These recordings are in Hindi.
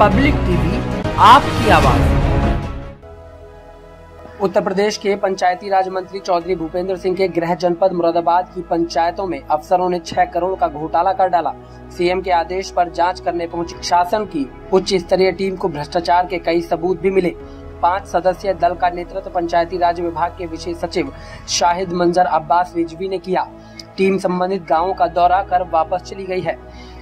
पब्लिक टीवी, आपकी आवाज़। उत्तर प्रदेश के पंचायती राज मंत्री चौधरी भूपेंद्र सिंह के गृह जनपद मुरादाबाद की पंचायतों में अफसरों ने छह करोड़ का घोटाला कर डाला। सीएम के आदेश पर जाँच करने पहुँची शासन की उच्च स्तरीय टीम को भ्रष्टाचार के कई सबूत भी मिले। पाँच सदस्यीय दल का नेतृत्व पंचायती राज विभाग के विशेष सचिव शाहिद मंजर अब्बास रिजवी ने किया। टीम संबंधित गाँवों का दौरा कर वापस चली गई है।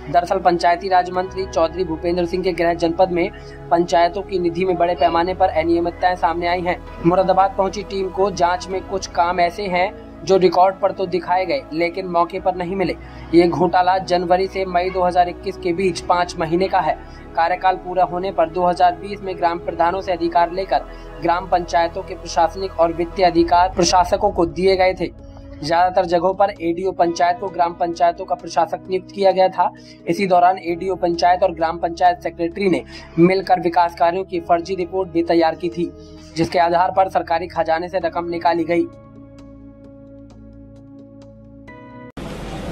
दरअसल पंचायती राज मंत्री चौधरी भूपेंद्र सिंह के गृह जनपद में पंचायतों की निधि में बड़े पैमाने पर अनियमितताएँ सामने आई हैं। मुरादाबाद पहुँची टीम को जाँच में कुछ काम ऐसे हैं जो रिकॉर्ड पर तो दिखाए गए, लेकिन मौके पर नहीं मिले। ये घोटाला जनवरी से मई 2021 के बीच पाँच महीने का है। कार्यकाल पूरा होने पर 2020 में ग्राम प्रधानों से अधिकार लेकर ग्राम पंचायतों के प्रशासनिक और वित्तीय अधिकार प्रशासकों को दिए गए थे। ज़्यादातर जगहों पर एडीओ पंचायत को ग्राम पंचायतों का प्रशासक नियुक्त किया गया था। इसी दौरान एडीओ पंचायत और ग्राम पंचायत सेक्रेटरी ने मिलकर विकास कार्यों की फर्जी रिपोर्ट भी तैयार की थी, जिसके आधार पर सरकारी खजाने से रकम निकाली गई।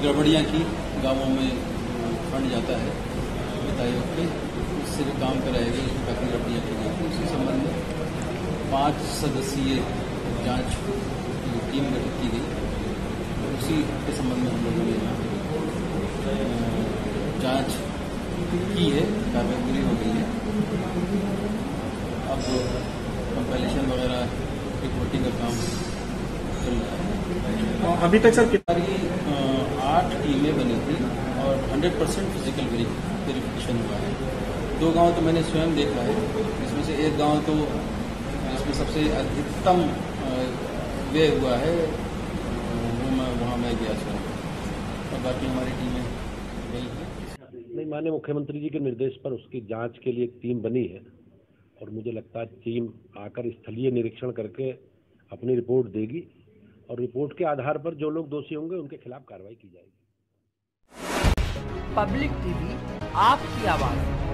गड़बड़ियाँ की गाँवों में फंड जाता है उससे जो काम कराए गए उसमें काफ़ी गड़बड़ियाँ की थी। उसी संबंध में पाँच सदस्यीय जाँच टीम गठित की गई। उसी के संबंध में हम लोगों ने यहाँ जाँच की है कार्रवाई पूरी हो गई है। अब कंपेलेशन वगैरह रिपोर्टिंग का काम चल रहा है। अभी तक सर कितना? आठ टीमें बनी थी और 100 परसेंट फ़िज़िकल वेरिफिकेशन हुआ है। दो गाँव तो मैंने स्वयं देखा है इसमें से एक गाँव तो जिसमें सबसे अधिकतम व्यय हुआ है वहाँ मैं और बाकी हमारी टीमें गई हैं। नहीं माने मुख्यमंत्री जी के निर्देश पर उसकी जाँच के लिए एक टीम बनी है और मुझे लगता है टीम आकर स्थलीय निरीक्षण करके अपनी रिपोर्ट देगी और रिपोर्ट के आधार पर जो लोग दोषी होंगे उनके खिलाफ कार्रवाई की जाएगी। पब्लिक टीवी आपकी आवाज़।